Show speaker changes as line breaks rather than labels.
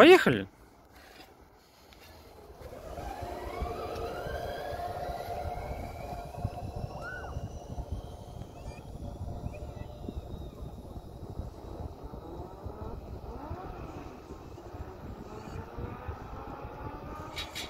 Поехали! you